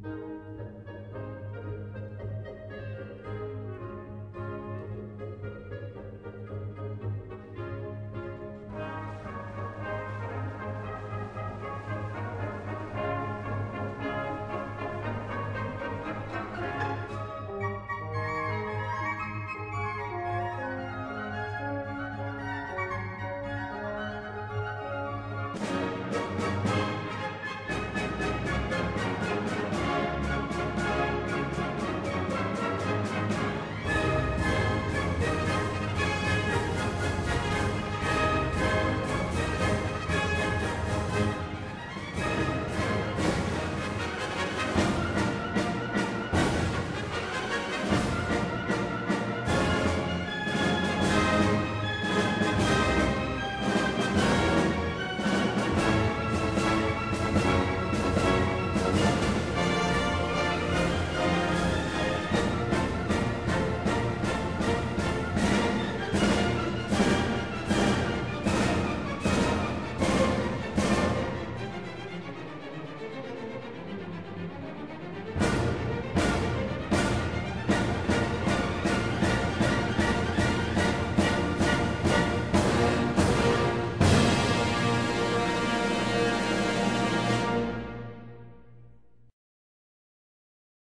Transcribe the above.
Música